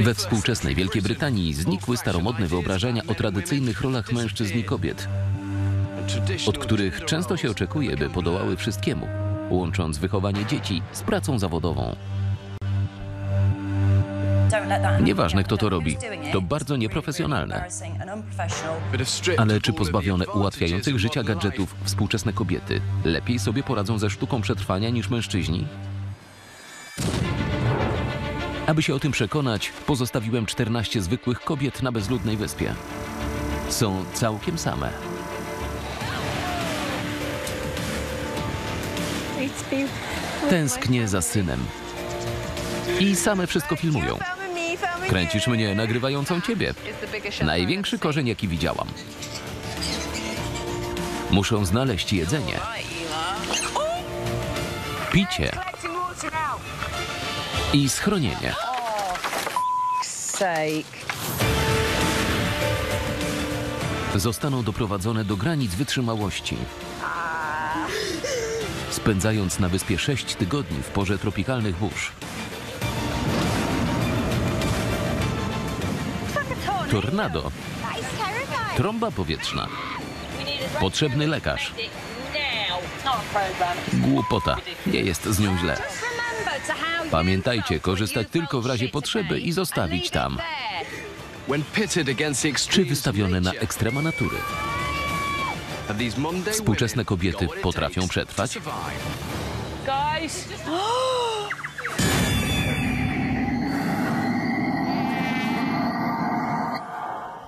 We współczesnej Wielkiej Brytanii znikły staromodne wyobrażenia o tradycyjnych rolach mężczyzn i kobiet, od których często się oczekuje, by podołały wszystkiemu, łącząc wychowanie dzieci z pracą zawodową. Nieważne kto to robi, to bardzo nieprofesjonalne. Ale czy pozbawione ułatwiających życia gadżetów współczesne kobiety lepiej sobie poradzą ze sztuką przetrwania niż mężczyźni? Aby się o tym przekonać, pozostawiłem 14 zwykłych kobiet na bezludnej wyspie. Są całkiem same. Tęsknię za synem. I same wszystko filmują. Kręcisz mnie nagrywającą ciebie. Największy korzeń, jaki widziałam. Muszą znaleźć jedzenie, picie i schronienie. Zostaną doprowadzone do granic wytrzymałości. Spędzając na wyspie 6 tygodni w porze tropikalnych burz. Tornado, trąba powietrzna, potrzebny lekarz. Głupota, nie jest z nią źle. Pamiętajcie, korzystać tylko w razie potrzeby i zostawić tam. Czy wystawione na ekstrema natury. Współczesne kobiety potrafią przetrwać?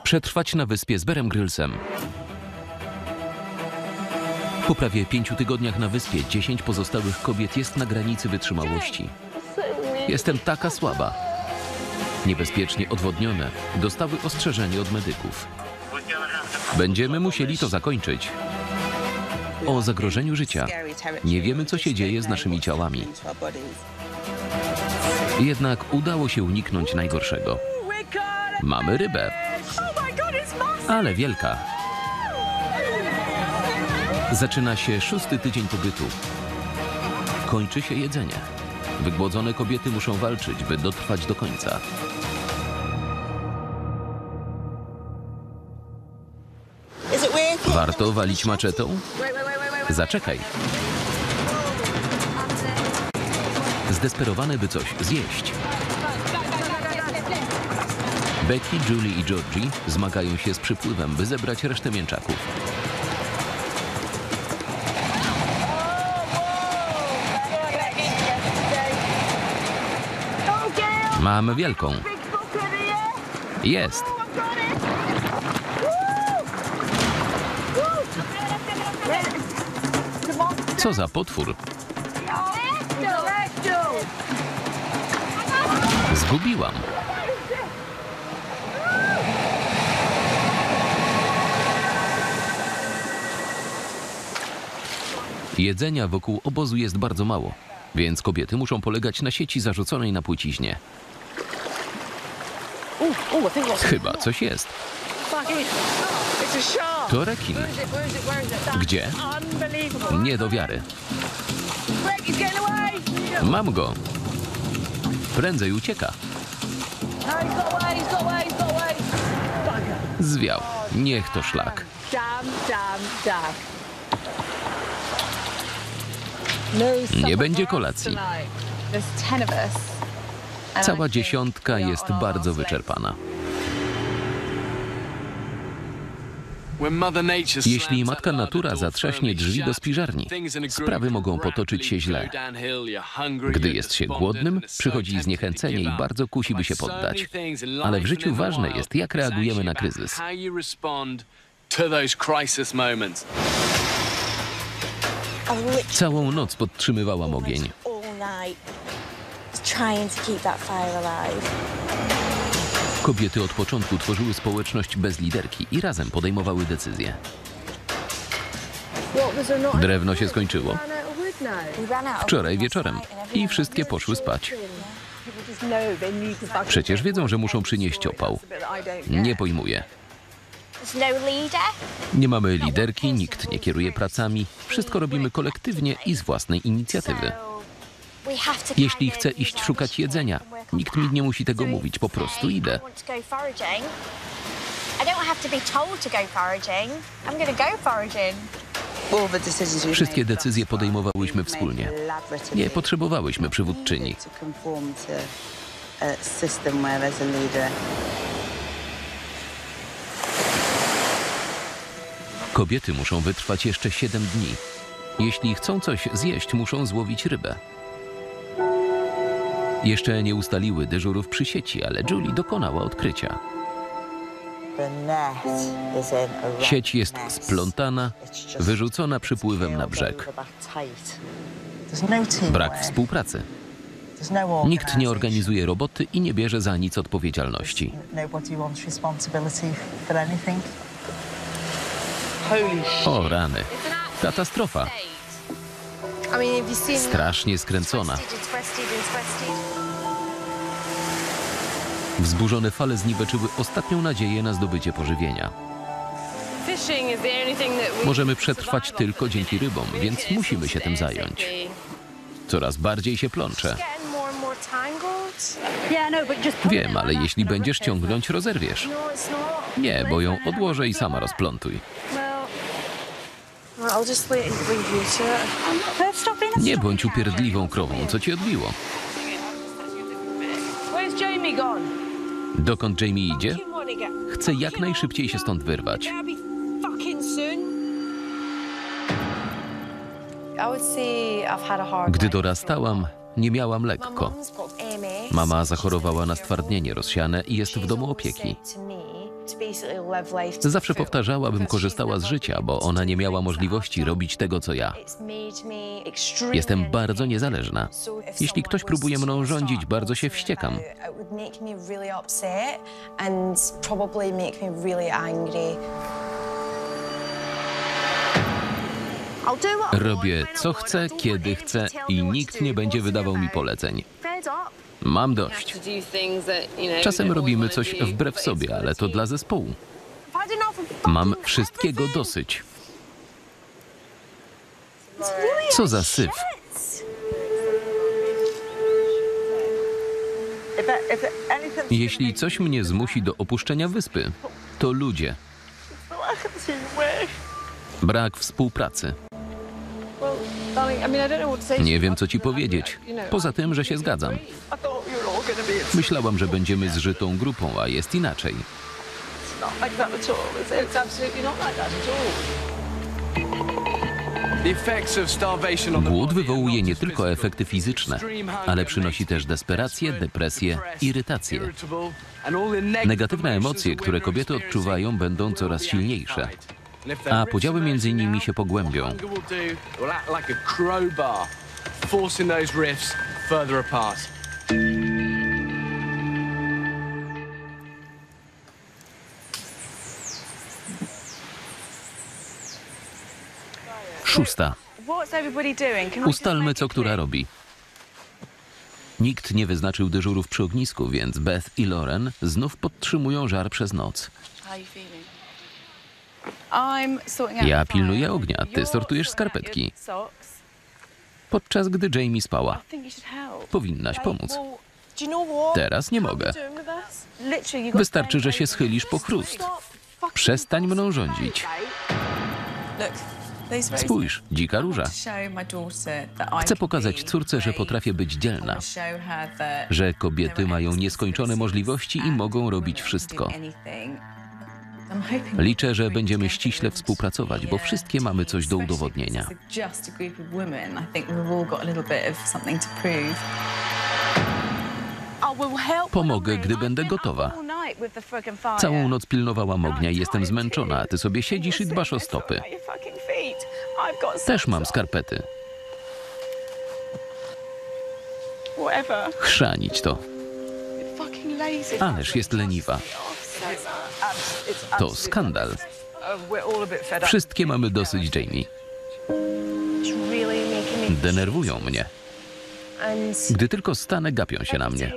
Przetrwać na wyspie z Berem Grylsem. Po prawie pięciu tygodniach na wyspie 10 pozostałych kobiet jest na granicy wytrzymałości. Jestem taka słaba. Niebezpiecznie odwodnione dostały ostrzeżenie od medyków. Będziemy musieli to zakończyć. O zagrożeniu życia. Nie wiemy, co się dzieje z naszymi ciałami. Jednak udało się uniknąć najgorszego. Mamy rybę, ale wielka. Zaczyna się szósty tydzień pobytu. Kończy się jedzenie. Wygłodzone kobiety muszą walczyć, by dotrwać do końca. Warto walić maczetą? Zaczekaj. Zdesperowane, by coś zjeść. Becky, Julie i Georgie zmagają się z przypływem, by zebrać resztę mięczaków. Mamy wielką. Jest. Co za potwór? Zgubiłam. Jedzenia wokół obozu jest bardzo mało, więc kobiety muszą polegać na sieci zarzuconej na płyciźnie. Chyba coś jest. To rekin. Gdzie? Nie do wiary. Mam go. Prędzej ucieka. Zwiał. Niech to szlak. No Nie będzie kolacji. Cała dziesiątka jest bardzo wyczerpana. Jeśli matka natura zatrzaśnie drzwi do spiżarni, sprawy mogą potoczyć się źle. Gdy jest się głodnym, przychodzi zniechęcenie i bardzo kusi, by się poddać. Ale w życiu ważne jest, jak reagujemy na kryzys. Całą noc podtrzymywałam ogień. Trying to keep that fire alive. Kobiety od początku tworzyły społeczność bez liderki i razem podejmowały decyzje. Drewno się skończyło. Wczoraj wieczorem i wszystkie poszły spać. Fucking Przecież wiedzą, że muszą przynieść opał. Nie pojmuję. No. Nie mamy liderki, nikt nie kieruje pracami. Wszystko robimy kolektywnie i z własnej inicjatywy. Jeśli chcę iść szukać jedzenia, Nikt mi nie musi tego mówić, po prostu idę. Wszystkie decyzje podejmowałyśmy wspólnie. Nie potrzebowałyśmy przywódczyni. Kobiety muszą wytrwać jeszcze 7 dni. Jeśli chcą coś zjeść, muszą złowić rybę. Jeszcze nie ustaliły dyżurów przy sieci, ale Julie dokonała odkrycia. Sieć jest splątana, wyrzucona przypływem na brzeg. Brak współpracy. Nikt nie organizuje roboty i nie bierze za nic odpowiedzialności. O rany. Katastrofa. Strasznie skręcona. Wzburzone fale zniweczyły ostatnią nadzieję na zdobycie pożywienia. Możemy przetrwać tylko dzięki rybom, więc musimy się tym zająć. Coraz bardziej się plączę. No, Wiem, ale jeśli będziesz ciągnąć, rozerwiesz. No. Nie, bo ją odłożę i sama rozplątuj. Nie bądź upierdliwą krową, co ci odbiło. Where's Jamie gone? Dokąd Jamie idzie? Chcę jak najszybciej się stąd wyrwać. Gdy dorastałam, nie miałam lekko. Mama zachorowała na stwardnienie rozsiane i jest w domu opieki. Zawsze powtarzała, bym korzystała z życia, bo ona nie miała możliwości robić tego, co ja. Jestem bardzo niezależna. Jeśli ktoś próbuje mną rządzić, bardzo się wściekam. Robię co chcę, kiedy chcę i nikt nie będzie wydawał mi poleceń. Mam dość. Czasem robimy coś wbrew sobie, ale to dla zespołu. Mam wszystkiego dosyć. Co za syf. Jeśli coś mnie zmusi do opuszczenia wyspy, to ludzie. Brak współpracy. Nie wiem, co ci powiedzieć. Poza tym, że się zgadzam. Myślałam, że będziemy zżytą grupą, a jest inaczej. Głód wywołuje nie tylko efekty fizyczne, ale przynosi też desperację, depresję, irytację. Negatywne emocje, które kobiety odczuwają, będą coraz silniejsze, a podziały między nimi się pogłębią. Szósta. Ustalmy, co która robi. Nikt nie wyznaczył dyżurów przy ognisku, więc Beth i Lauren znów podtrzymują żar przez noc. How are you feeling? I'm sorting out Ja pilnuję ognia, ty sortujesz skarpetki. Podczas gdy Jamie spała. Powinnaś pomóc. Teraz nie mogę. Wystarczy, że się schylisz po chrust. Przestań mną rządzić. Spójrz, dzika róża. Chcę pokazać córce, że potrafię być dzielna, że kobiety mają nieskończone możliwości i mogą robić wszystko. Liczę, że będziemy ściśle współpracować, bo wszystkie mamy coś do udowodnienia. Pomogę, gdy będę gotowa. Całą noc pilnowałam ognia i jestem zmęczona, a ty sobie siedzisz i dbasz o stopy. Też mam skarpety. Chrzanić to. Ależ jest leniwa. To skandal. We're all a bit fed up. Wszystkie mamy dosyć Jamie. Denerwują mnie. Gdy tylko stanę, gapią się na mnie.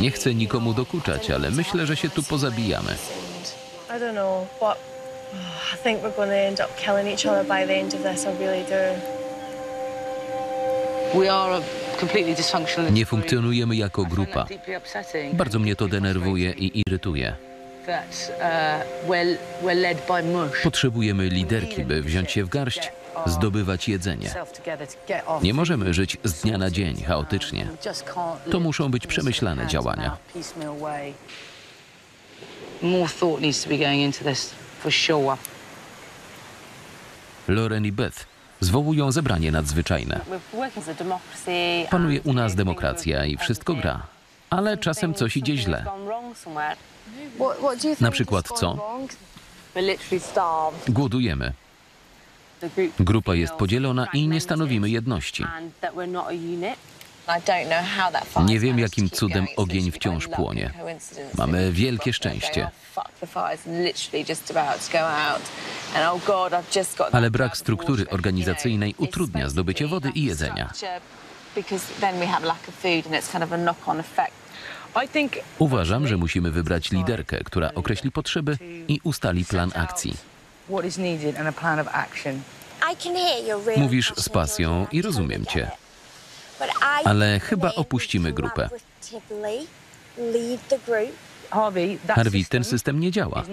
Nie chcę nikomu dokuczać, ale myślę, że się tu pozabijamy. Nie funkcjonujemy jako grupa. Bardzo mnie to denerwuje i irytuje. Uh. Potrzebujemy liderki, by wziąć się w garść, zdobywać jedzenie. Nie możemy żyć z dnia na dzień, chaotycznie. To muszą być przemyślane działania. Loren i Beth zwołują zebranie nadzwyczajne. Panuje u nas demokracja i wszystko gra. Ale czasem coś idzie źle. Na przykład co? Głodujemy. Grupa jest podzielona i nie stanowimy jedności. Nie wiem, jakim cudem ogień wciąż płonie. Mamy wielkie szczęście. Ale brak struktury organizacyjnej utrudnia zdobycie wody i jedzenia. I think Uważam, że musimy wybrać liderkę, która określi potrzeby i ustali plan akcji. what is needed and a plan of action. I can hear you're really Mówisz z pasją i rozumiem cię. Ale chyba opuścimy grupę. Harvey, ten system nie działa.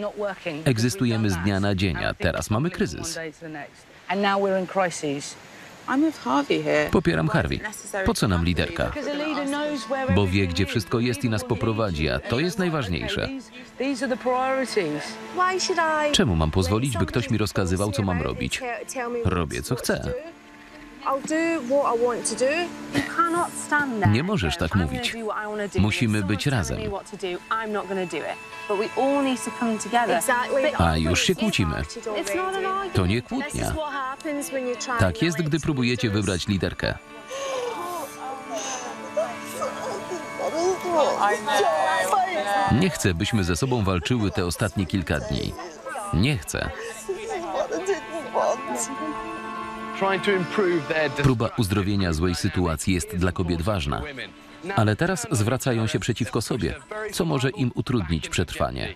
Egzystujemy z dnia na dzień, a teraz mamy kryzys. Popieram Harvey. Po co nam liderka? Bo wie, gdzie wszystko jest i nas poprowadzi, a to jest najważniejsze. Czemu mam pozwolić, by ktoś mi rozkazywał, co mam robić? Robię, co chcę. Nie możesz tak "I'm gonna mówić. Musimy być razem. telling me what to do, I'm not gonna do it. But we all need to come together. Exactly. But A już się kłócimy. It's not an argument. To nie kłótnia. is what happens when you try Tak jest, gdy próbujecie wybrać liderkę. Nie chcę, byśmy ze sobą walczyły te ostatnie kilka dni. Nie chcę. Próba uzdrowienia złej sytuacji jest dla kobiet ważna. Ale teraz zwracają się przeciwko sobie, co może im utrudnić przetrwanie.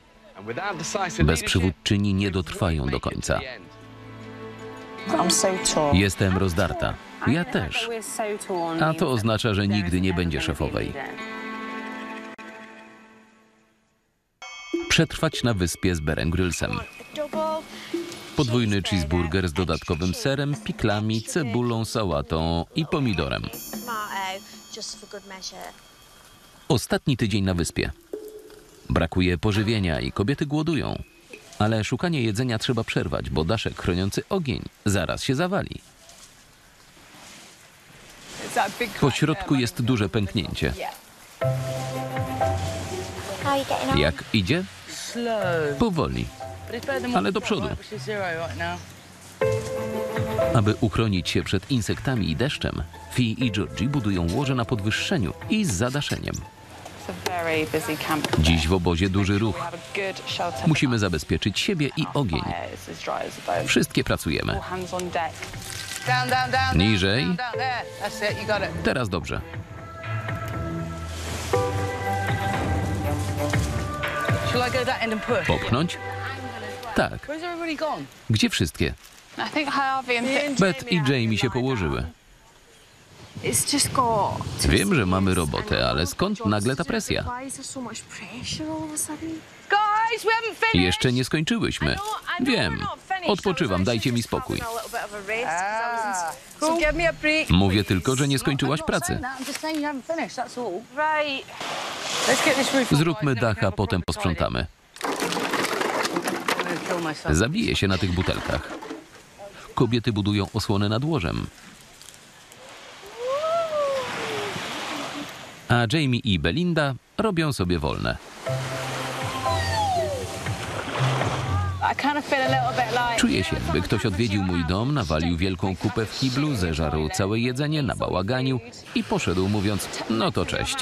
Bez przywódczyni nie dotrwają do końca. I'm so torn. Jestem rozdarta. Ja też. A to oznacza, że nigdy nie będzie szefowej. Przetrwać na wyspie z Berem Grylsem. Podwójny cheeseburger z dodatkowym serem, piklami, cebulą, sałatą i pomidorem. Ostatni tydzień na wyspie. Brakuje pożywienia i kobiety głodują. Ale szukanie jedzenia trzeba przerwać, bo daszek chroniący ogień zaraz się zawali. Po środku jest duże pęknięcie. Jak idzie? Powoli. Ale do przodu. Aby uchronić się przed insektami i deszczem, Fi i Georgie budują łoże na podwyższeniu i z zadaszeniem. Dziś w obozie duży ruch. Musimy zabezpieczyć siebie i ogień. Wszystkie pracujemy. Niżej. Teraz dobrze. Popchnąć? Tak. Gdzie wszystkie? Beth i Jamie się położyły. Wiem, że mamy robotę, ale skąd nagle ta presja? Jeszcze nie skończyłyśmy. Wiem. Odpoczywam, dajcie mi spokój. Ah. Mówię tylko, że nie skończyłaś pracy. Zróbmy dach, a potem posprzątamy. Zabiję się na tych butelkach. Kobiety budują osłonę nad łożem. A Jamie i Belinda robią sobie wolne. Czuję się, jakby ktoś odwiedził mój dom, nawalił wielką kupę w kiblu, zeżarł całe jedzenie, nabałaganił i poszedł mówiąc, no to cześć.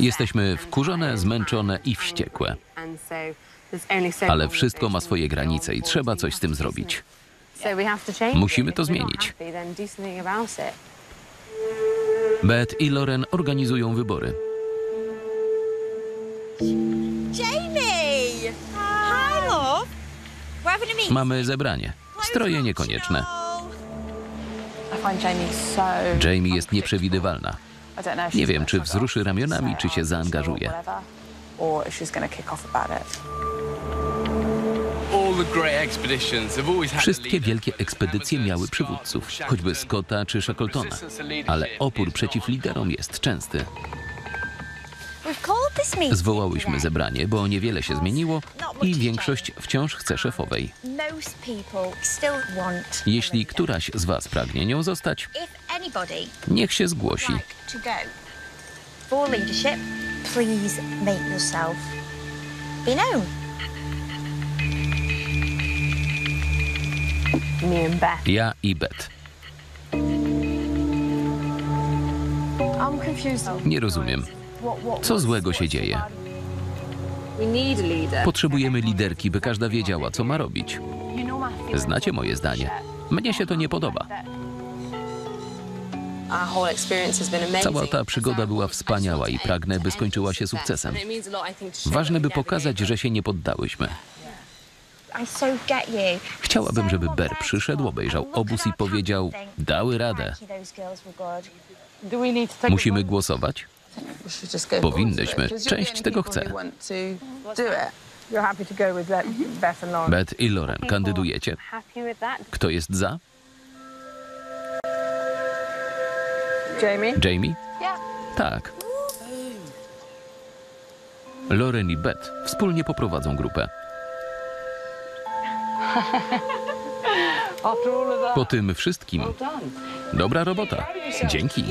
Jesteśmy wkurzone, zmęczone i wściekłe. Ale wszystko ma swoje granice i trzeba coś z tym zrobić. Musimy to zmienić. Beth i Loren organizują wybory. Jamie! Hi, love. Mamy zebranie. Stroje niekonieczne. Jamie jest nieprzewidywalna. Nie wiem, czy wzruszy ramionami, czy się "Oh, zaangażuje. Wszystkie wielkie ekspedycje miały przywódców, choćby Scotta czy Shackletona. Ale opór przeciw liderom jest częsty. Zwołałyśmy zebranie, bo niewiele się zmieniło i większość wciąż chce szefowej. Jeśli któraś z was pragnie nią zostać, niech się zgłosi. like to go for leadership, please make yourself be known. Me and Beth. Ja i Bet. Nie rozumiem. Co złego się dzieje? Potrzebujemy liderki, by każda wiedziała, co ma robić. Znacie moje zdanie. Mnie się to nie podoba. Cała ta przygoda była wspaniała i pragnę, by skończyła się sukcesem. Ważne, by pokazać, że się nie poddałyśmy. Chciałabym, żeby Ber przyszedł, obejrzał obóz i powiedział, dały radę. Musimy głosować? Powinnyśmy. Część tego chce. Beth, Beth i Loren, kandydujecie? Kto jest za? Jamie? Jamie? Tak. Loren i Bet wspólnie poprowadzą grupę. Po tym wszystkim, dobra robota. Dzięki.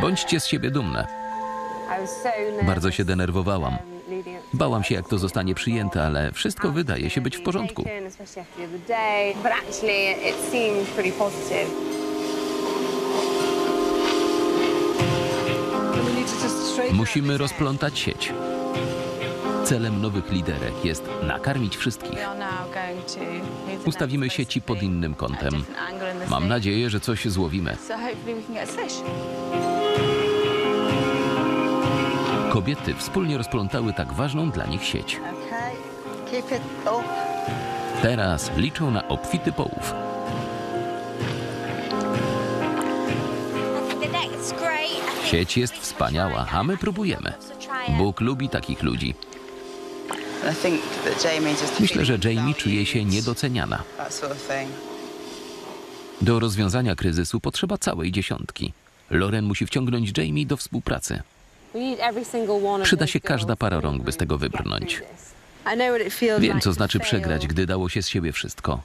Bądźcie z siebie dumne. Bardzo się denerwowałam. Bałam się, jak to zostanie przyjęte, ale wszystko wydaje się być w porządku. Musimy rozplątać sieć. Celem nowych liderek jest nakarmić wszystkich. Ustawimy sieci pod innym kątem. Mam nadzieję, że coś złowimy. Kobiety wspólnie rozplątały tak ważną dla nich sieć. Teraz liczą na obfity połów. Sieć jest wspaniała, a my próbujemy. Bóg lubi takich ludzi. Myślę, że Jamie czuje się niedoceniana. Do rozwiązania kryzysu potrzeba całej dziesiątki. Loren musi wciągnąć Jamie do współpracy. Przyda się każda para rąk, by z tego wybrnąć. Wiem, co znaczy przegrać, gdy dało się z siebie wszystko.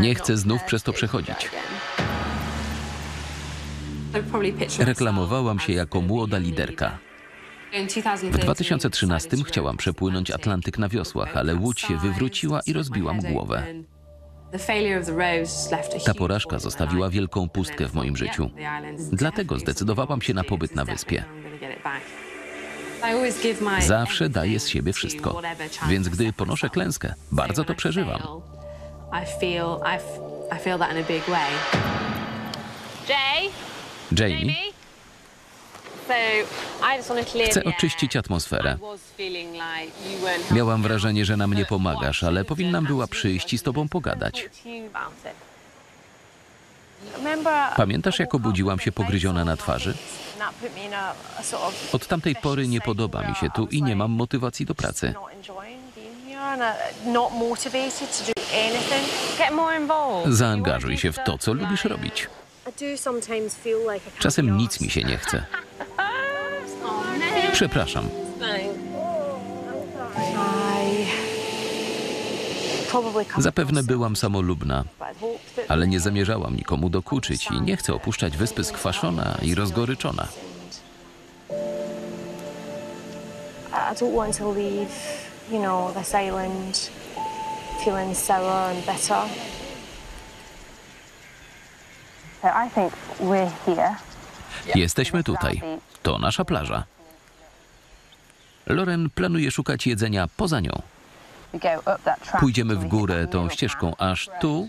Nie chcę znów przez to przechodzić. Reklamowałam się jako młoda liderka. leader. In 2013 W 2013 decided to chciałam przepłynąć Atlantyk na wiosłach, ale łódź się wywróciła i rozbiłam głowę. Ta porażka zostawiła wielką pustkę w moim życiu. Dlatego zdecydowałam się na pobyt na wyspie. Zawsze daję z siebie wszystko, więc gdy ponoszę klęskę, bardzo to przeżywam. Jamie, chcę oczyścić atmosferę. Miałam wrażenie, że nam nie pomagasz, ale powinnam była przyjść i z tobą pogadać. Pamiętasz, jak obudziłam się pogryziona na twarzy? Od tamtej pory nie podoba mi się tu i nie mam motywacji do pracy. uh. Zaangażuj się w to, co lubisz robić. I do sometimes feel like I can't Czasem nic mi się nie chce. Przepraszam. Zapewne byłam samolubna, ale nie zamierzałam nikomu dokuczyć i nie chcę opuszczać wyspy skwaszona i rozgoryczona. I don't want to leave, you know, this island feeling sour and bitter. Jesteśmy tutaj. To nasza plaża. Loren planuje szukać jedzenia poza nią. Pójdziemy w górę tą ścieżką aż tu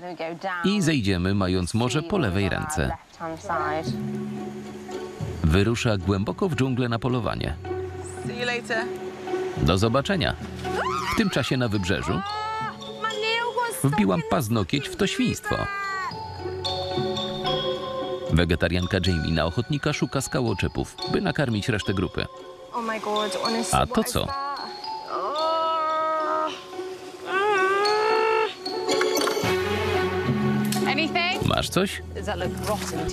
i zejdziemy, mając morze po lewej ręce. Wyrusza głęboko w dżunglę na polowanie. Do zobaczenia. W tym czasie na wybrzeżu wbiłam paznokieć w to świństwo. Wegetarianka Jamie na ochotnika szuka skałoczepów, by nakarmić resztę grupy. Oh. A to co? Anything? Masz coś?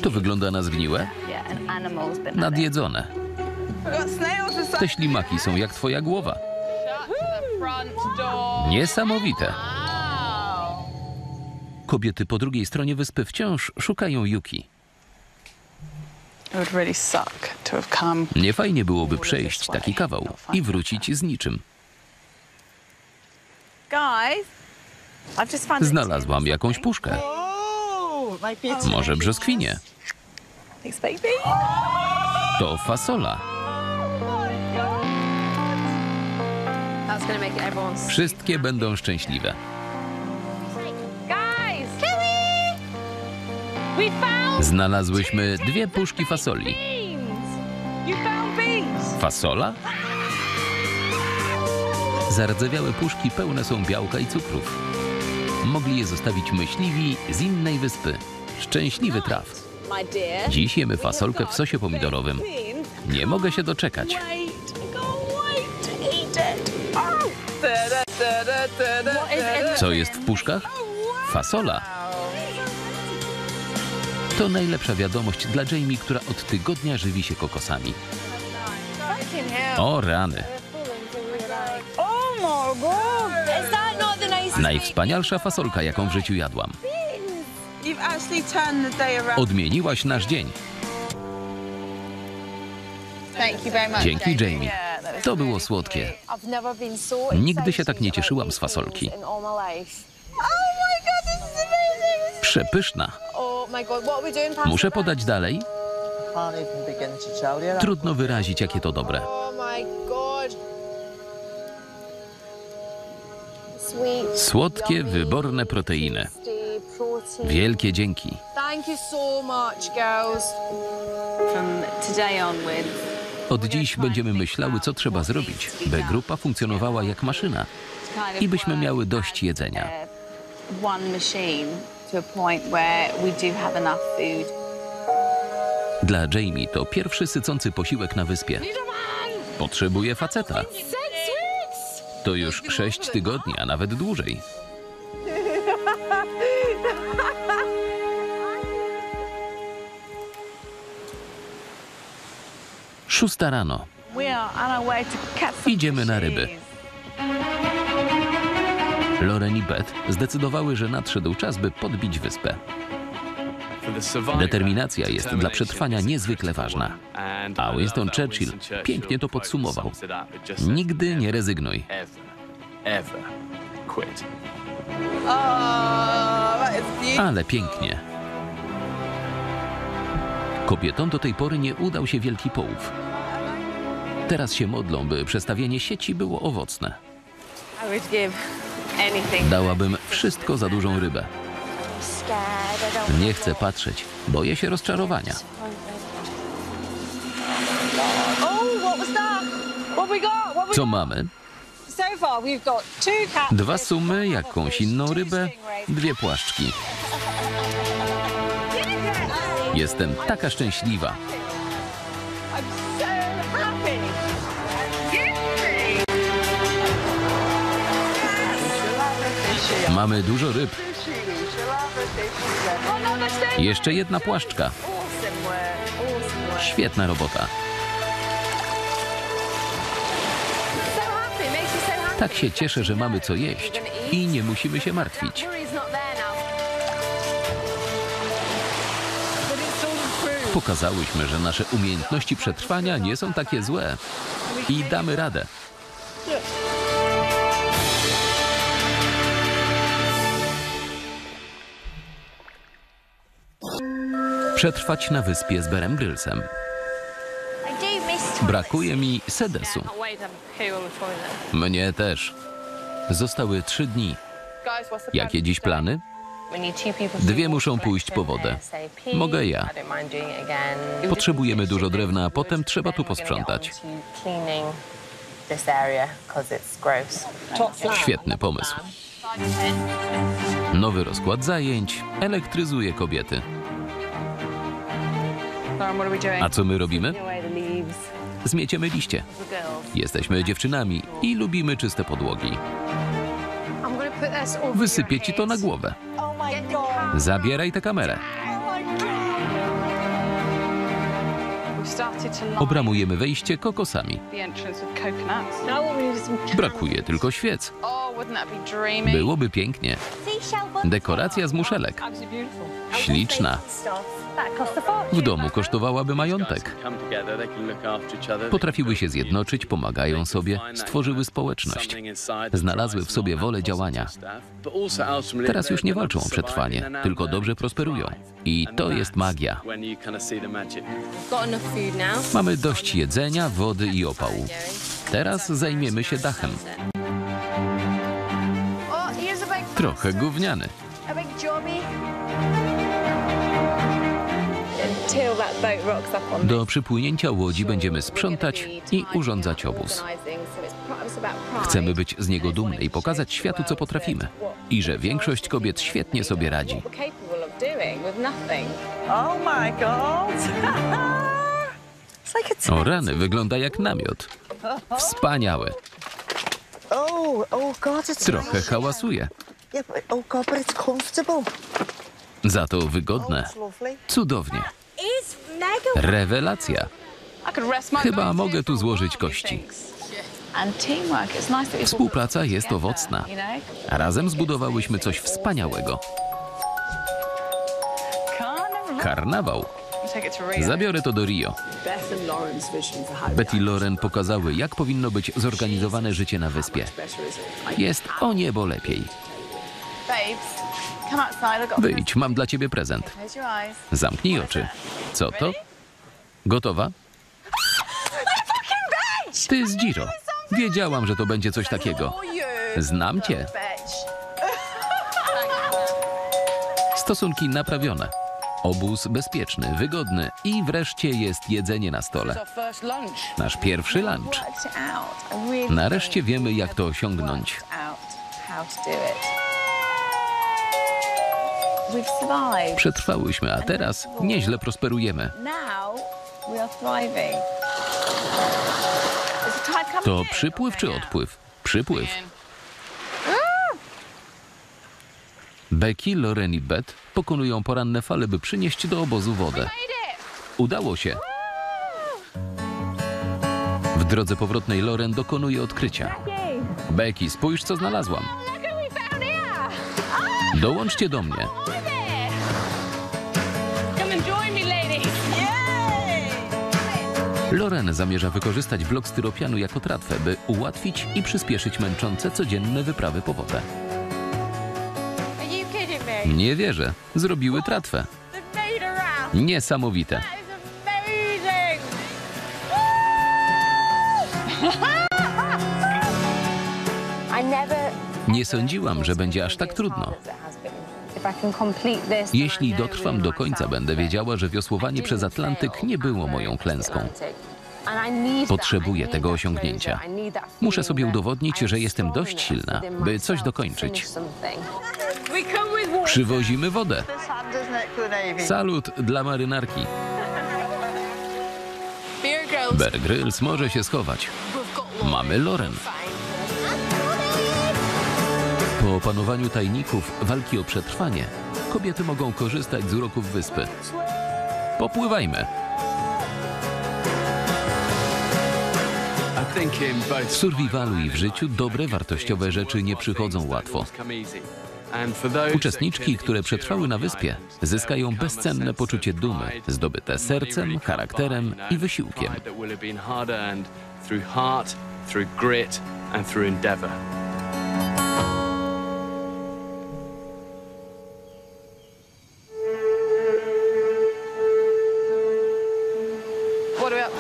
To wygląda na zgniłe, nadjedzone. Te ślimaki są jak twoja głowa. Niesamowite. Kobiety po drugiej stronie wyspy wciąż szukają Yuki. It would really suck to have come. Nie fajnie byłoby przejść taki kawał i wrócić z niczym. Guys, I've just found. Znalazłam jakąś puszkę. Oh, Może brzoskwinie. To fasola. Everyone's. Wszystkie będą szczęśliwe. Znalazłyśmy dwie puszki fasoli. beans! You found beans. Fasola? Zardzewiałe puszki pełne są białka i cukrów. Mogli je zostawić myśliwi z innej wyspy. Szczęśliwy traf. My dear. Dziś jemy fasolkę w sosie pomidorowym. Beans. Nie mogę się doczekać. Oh. Co jest w puszkach? Fasola. To najlepsza wiadomość dla Jamie, która od tygodnia żywi się kokosami. O rany. Najwspanialsza fasolka, jaką w życiu jadłam. Odmieniłaś nasz dzień. Dzięki Jamie. To było słodkie. Nigdy się tak nie cieszyłam z fasolki. Oh! Przepyszna. Muszę podać dalej? Trudno wyrazić, jakie to dobre. Oh. Słodkie, wyborne proteiny. Wielkie dzięki. Od dziś będziemy myślały, co trzeba zrobić, by grupa funkcjonowała jak maszyna i byśmy miały dość jedzenia. To a point where we do have enough food. Dla Jamie to pierwszy sycący posiłek na wyspie. Potrzebuje faceta. To już sześć tygodni, a nawet dłużej. Szósta rano. Idziemy na ryby. Loren i Beth zdecydowały, że nadszedł czas, by podbić wyspę. Determinacja jest dla przetrwania niezwykle ważna. A Winston Churchill pięknie to podsumował. Nigdy nie rezygnuj. Ale pięknie. Kobietom do tej pory nie udał się wielki połów. Teraz się modlą, by przestawienie sieci było owocne. I would give. Dałabym wszystko za dużą rybę. Nie chcę patrzeć. Boję się rozczarowania. Co mamy? Dwa sumy, jakąś inną rybę, dwie płaszczki. Jestem taka szczęśliwa. Mamy dużo ryb. Jeszcze jedna płaszczka. Świetna robota. Tak się cieszę, że mamy co jeść i nie musimy się martwić. Pokazałyśmy, że nasze umiejętności przetrwania nie są takie złe i damy radę. Przetrwać na wyspie z Berem Grylsem. Brakuje mi sedesu. Mnie też. Zostały trzy dni. Jakie dziś plany? Dwie muszą pójść po wodę. Mogę ja. Potrzebujemy dużo drewna, a potem trzeba tu posprzątać. Świetny pomysł. Nowy rozkład zajęć elektryzuje kobiety. A co my robimy? Away the leaves. Zmieciemy liście. Jesteśmy dziewczynami i lubimy czyste podłogi. Wysypię ci to na głowę. Oh. Zabieraj tę kamerę. Line Obramujemy wejście kokosami. Brakuje tylko świec. Oh? Byłoby pięknie. Dekoracja z muszelek. Śliczna. W domu kosztowałaby majątek. Potrafiły się zjednoczyć, pomagają sobie, stworzyły społeczność. Znalazły w sobie wolę działania. Teraz już nie walczą o przetrwanie, tylko dobrze prosperują. I to jest magia. Mamy dość jedzenia, wody i opału. Teraz zajmiemy się dachem. Trochę gówniany. Do przypłynięcia łodzi będziemy sprzątać i urządzać obóz. Chcemy być z niego dumne i pokazać światu, co potrafimy. I że większość kobiet świetnie sobie radzi. Oh O rany, wygląda jak namiot. Wspaniały. Oh, oh Trochę hałasuje. Za to wygodne. Cudownie. Rewelacja. Chyba mogę tu złożyć kości. Współpraca jest owocna. razem zbudowałyśmy coś wspaniałego. Karnawał. Zabiorę to do Rio. Betty i Lauren pokazały, jak powinno być zorganizowane życie na wyspie. Jest o niebo lepiej. Wyjdź, mam dla ciebie prezent. Zamknij oczy. Co to? Gotowa? Ty z Giro. Wiedziałam, że to będzie coś takiego. Znam cię. Stosunki naprawione. Obóz bezpieczny, wygodny i wreszcie jest jedzenie na stole. Nasz pierwszy lunch. Nareszcie wiemy, jak to osiągnąć. Przetrwałyśmy, a teraz nieźle prosperujemy. To przypływ czy odpływ? Przypływ. Becky, Loren i Beth pokonują poranne fale, by przynieść do obozu wodę. Udało się. W drodze powrotnej Loren dokonuje odkrycia. Becky, spójrz, co znalazłam. Found here. Dołączcie do mnie. Loren zamierza wykorzystać blok styropianu jako tratwę, by ułatwić i przyspieszyć męczące codzienne wyprawy po wodę. Nie wierzę. Zrobiły tratwę. Niesamowite. Nie sądziłam, że będzie aż tak trudno. Jeśli dotrwam do końca, będę wiedziała, że wiosłowanie przez Atlantyk nie było moją klęską. Potrzebuję tego osiągnięcia. Muszę sobie udowodnić, że jestem dość silna, by coś dokończyć. Przywozimy wodę. Salut dla marynarki. Bear Grylls może się schować. Mamy Loren. Po opanowaniu tajników walki o przetrwanie, kobiety mogą korzystać z uroków wyspy. Popływajmy. W survivalu i w życiu dobre, wartościowe rzeczy nie przychodzą łatwo. Uczestniczki, które przetrwały na wyspie, zyskają bezcenne poczucie dumy, zdobyte sercem, charakterem i wysiłkiem.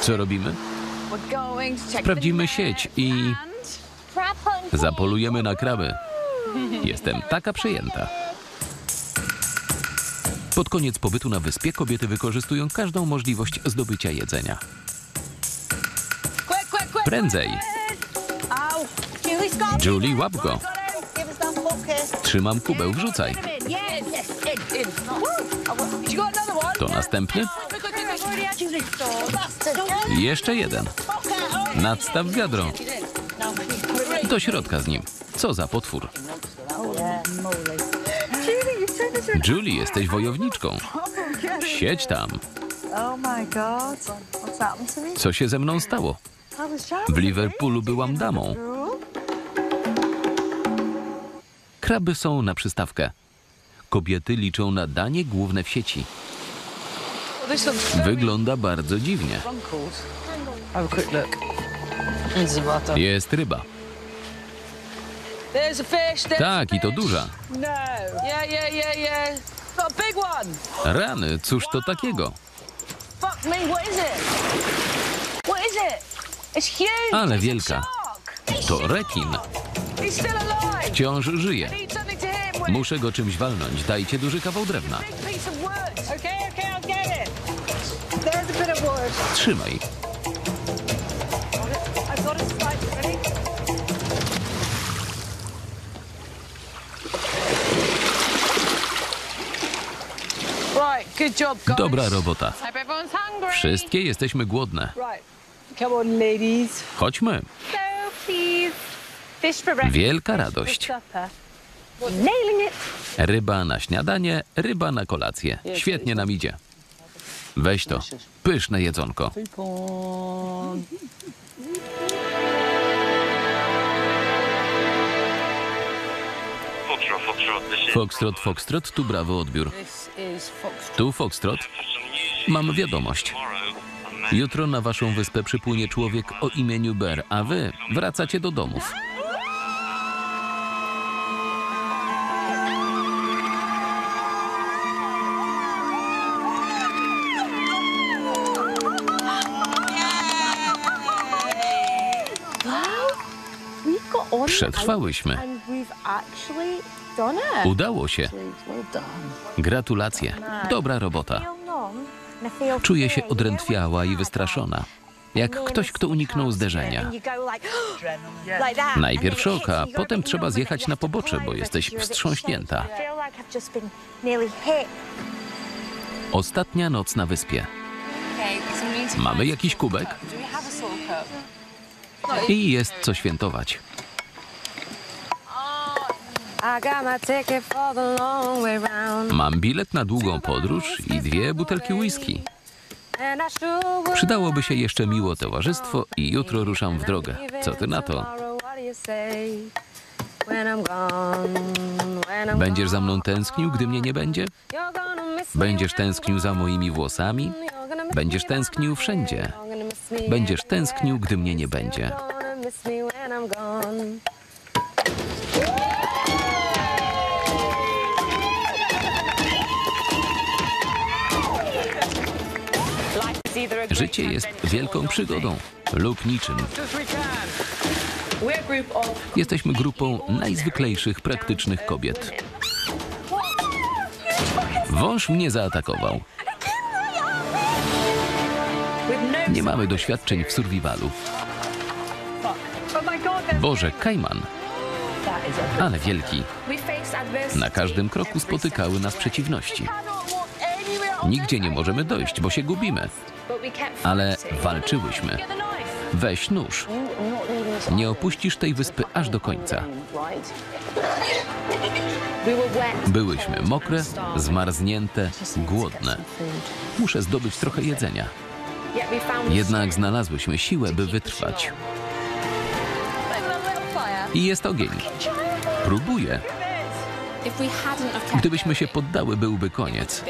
Co robimy? Sprawdzimy sieć i zapolujemy na kraby. Jestem taka przejęta. Pod koniec pobytu na wyspie kobiety wykorzystują każdą możliwość zdobycia jedzenia. Prędzej! Julie, łap go. Trzymam kubeł, wrzucaj. To następny. Jeszcze jeden. Nadstaw wiadro. Do środka z nim. Co za potwór. Julie, jesteś wojowniczką. Siedź tam. Co się ze mną stało? W Liverpoolu byłam damą. Kraby są na przystawkę. Kobiety liczą na danie główne w sieci. Wygląda bardzo dziwnie. Jest ryba. Tak, i to duża. Rany, cóż to takiego? Ale wielka. To rekin. Wciąż żyje. Muszę go czymś walnąć. Dajcie duży kawał drewna. Guys. Dobra robota. Hope everyone's hungry. Wszystkie jesteśmy głodne. Right. Come on, ladies. Chodźmy. So please. Fish for breakfast. Wielka radość. Ryba na śniadanie, ryba na kolację. Świetnie nam idzie. Weź to. Pyszne jedzonko. Foxtrot, Foxtrot, tu brawo odbiór. Tu Foxtrot. Mam wiadomość. Jutro na waszą wyspę przypłynie człowiek o imieniu Ber, a wy wracacie do domów. Przetrwałyśmy. Udało się. Gratulacje. Dobra robota. Czuję się odrętwiała i wystraszona. Jak ktoś, kto uniknął zderzenia. Najpierw szok, a potem trzeba zjechać na pobocze, bo jesteś wstrząśnięta. Ostatnia noc na wyspie. Mamy jakiś kubek? I jest co świętować. Mam bilet na długą podróż i dwie butelki whisky. Przydałoby się jeszcze miło towarzystwo i jutro ruszam w drogę. Co ty na to? Będziesz za mną tęsknił, gdy mnie nie będzie? Będziesz tęsknił za moimi włosami? Będziesz tęsknił wszędzie. Będziesz tęsknił, gdy mnie nie będzie. Życie jest wielką przygodą lub niczym. Jesteśmy grupą najzwyklejszych, praktycznych kobiet. Wąż mnie zaatakował. Nie mamy doświadczeń w survivalu. Boże, kajman, ale wielki. Na każdym kroku spotykały nas przeciwności. Nigdzie nie możemy dojść, bo się gubimy. Ale walczyłyśmy. Weź nóż. Nie opuścisz tej wyspy aż do końca. Byłyśmy mokre, zmarznięte, głodne. Muszę zdobyć trochę jedzenia. Jednak znalazłyśmy siłę, by wytrwać. I jest ogień. Próbuję. Gdybyśmy się poddały, byłby koniec.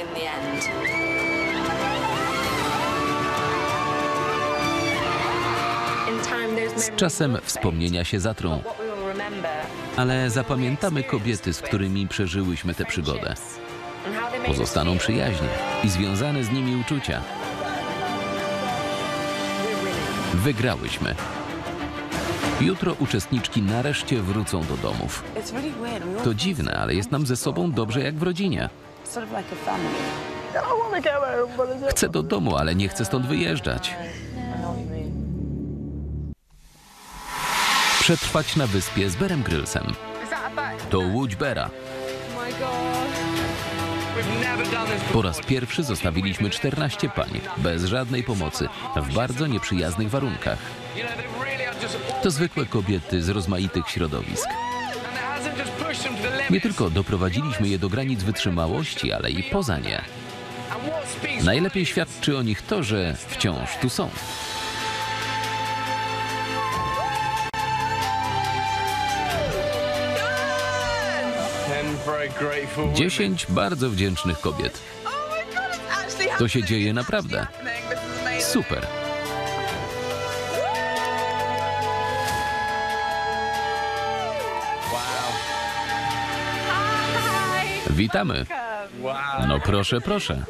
Z czasem wspomnienia się zatrą, ale zapamiętamy kobiety, z którymi przeżyłyśmy tę przygodę. Pozostaną przyjaźnie i związane z nimi uczucia. Wygrałyśmy. Jutro uczestniczki nareszcie wrócą do domów. To dziwne, ale jest nam ze sobą dobrze jak w rodzinie. Chcę do domu, ale nie chcę stąd wyjeżdżać. Przetrwać na wyspie z Berem Grylsem. To łódź Bera. Po raz pierwszy zostawiliśmy 14 pań, bez żadnej pomocy, w bardzo nieprzyjaznych warunkach. To zwykłe kobiety z rozmaitych środowisk. Nie tylko doprowadziliśmy je do granic wytrzymałości, ale i poza nie. Najlepiej świadczy o nich to, że wciąż tu są. Dziesięć bardzo wdzięcznych kobiet. To się dzieje naprawdę. Super. Witamy. No proszę, proszę.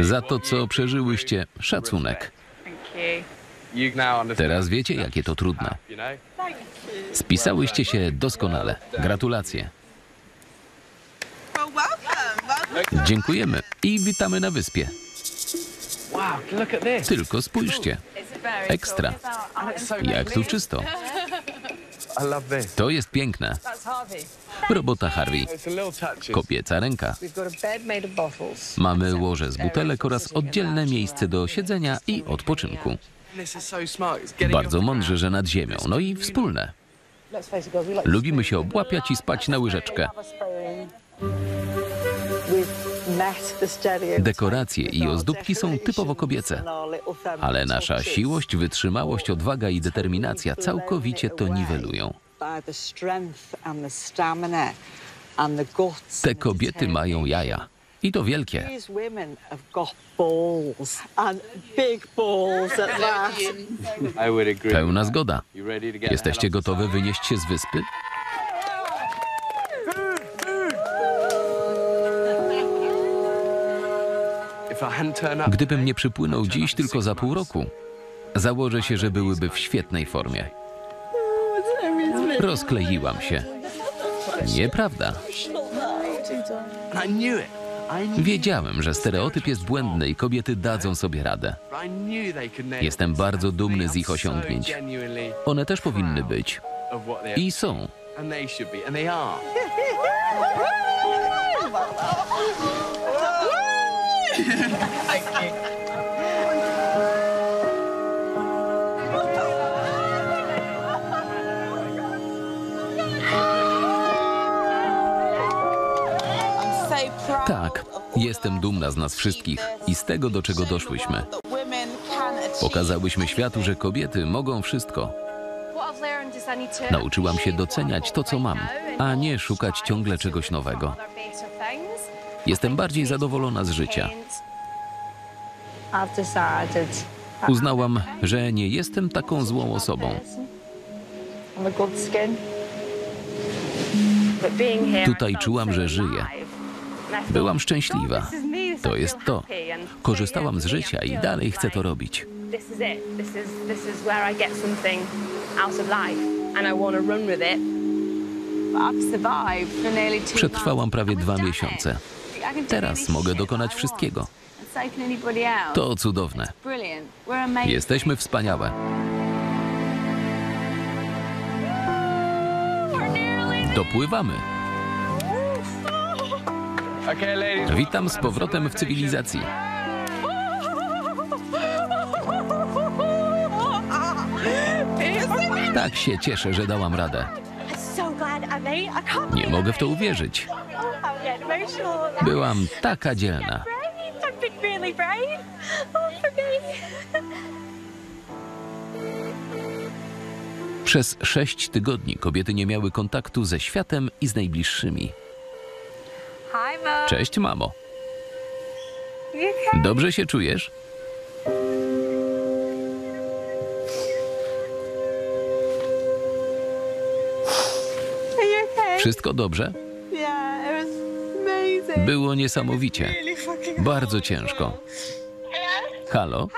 Za to, co przeżyłyście, szacunek. Teraz wiecie, jakie to trudne. Spisałyście się doskonale. Gratulacje. Dziękujemy i witamy na wyspie. Tylko spójrzcie. Ekstra. Jak tu czysto. To jest piękne. Robota Harvey. Kobieca ręka. Mamy łoże z butelek oraz oddzielne miejsce do siedzenia i odpoczynku. Bardzo mądrze, że nad ziemią. No i wspólne. Lubimy się obłapiać i spać na łyżeczkę. Dekoracje i ozdóbki są typowo kobiece. Ale nasza siłość, wytrzymałość, odwaga i determinacja całkowicie to niwelują. Te kobiety mają jaja. I to wielkie. Pełna zgoda. Jesteście gotowe wynieść się z wyspy? Gdybym nie przypłynął dziś, tylko za pół roku, założę się, że byłyby w świetnej formie. Rozkleiłam się. Nieprawda. Wiedziałem, że stereotyp jest błędny i kobiety dadzą sobie radę. Jestem bardzo dumny z ich osiągnięć. One też powinny być. I są. Tak, jestem dumna z nas wszystkich i z tego, do czego doszłyśmy. Pokazałyśmy światu, że kobiety mogą wszystko. Nauczyłam się doceniać to, co mam, a nie szukać ciągle czegoś nowego. Jestem bardziej zadowolona z życia. Uznałam, że nie jestem taką złą osobą. Tutaj czułam, że żyję. Byłam szczęśliwa. To jest to. Korzystałam z życia i dalej chcę to robić. Przetrwałam prawie dwa miesiące. Teraz mogę dokonać wszystkiego. To cudowne. Jesteśmy wspaniałe. Dopływamy. Witam z powrotem w cywilizacji. Tak się cieszę, że dałam radę. Nie mogę w to uwierzyć. Byłam taka dzielna. Przez sześć tygodni kobiety nie miały kontaktu ze światem i z najbliższymi. Cześć, mamo. Dobrze się czujesz? Wszystko dobrze? Było niesamowicie. Bardzo ciężko. Halo?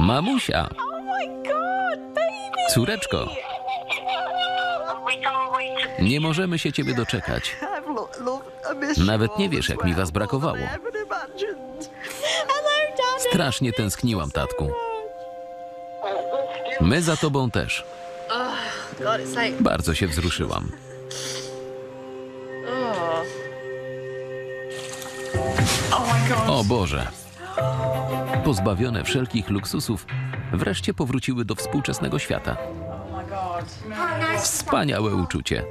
Mamusia. Córeczko. Nie możemy się ciebie doczekać. Nawet nie wiesz, jak mi was brakowało. Strasznie tęskniłam, tatku. My za tobą też. Bardzo się wzruszyłam. O Boże! Pozbawione wszelkich luksusów, wreszcie powróciły do współczesnego świata. Wspaniałe uczucie.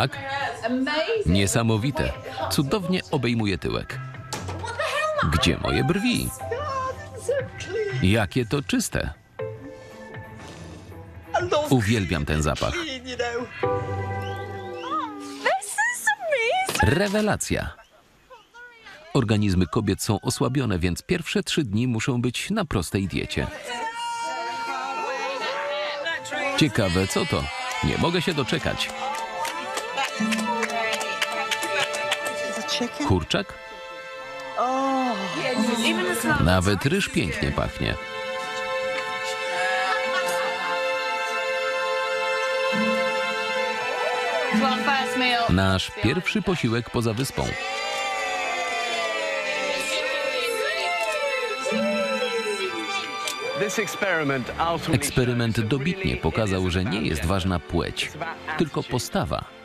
Jak? Niesamowite. Cudownie obejmuje tyłek. Gdzie moje brwi? Jakie to czyste. Uwielbiam ten zapach. Rewelacja. Organizmy kobiet są osłabione, więc pierwsze trzy dni muszą być na prostej diecie. Ciekawe, co to? Nie mogę się doczekać. Kurczak? Nawet ryż pięknie pachnie. Nasz pierwszy posiłek poza wyspą. Eksperyment dobitnie pokazał, że nie jest ważna płeć, tylko postawa.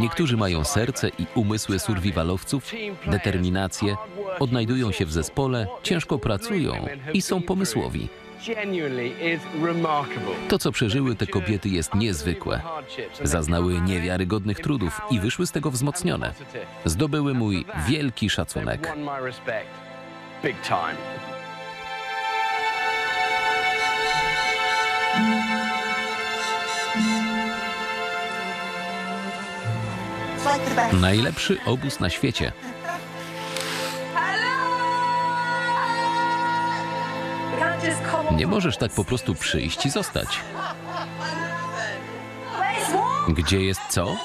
Niektórzy mają serce i umysły survivalowców, determinację, odnajdują się w zespole, ciężko pracują i są pomysłowi. To, co przeżyły te kobiety, jest niezwykłe. Zaznały niewiarygodnych trudów i wyszły z tego wzmocnione. Zdobyły mój wielki szacunek. It's like Najlepszy obóz na świecie. Nie możesz tak po prostu przyjść i zostać. Gdzie jest co?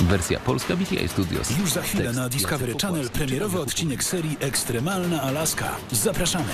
Wersja polska BTI Studios. Już za chwilę Tekst na Discovery Channel premierowy odcinek serii Ekstremalna Alaska. Zapraszamy.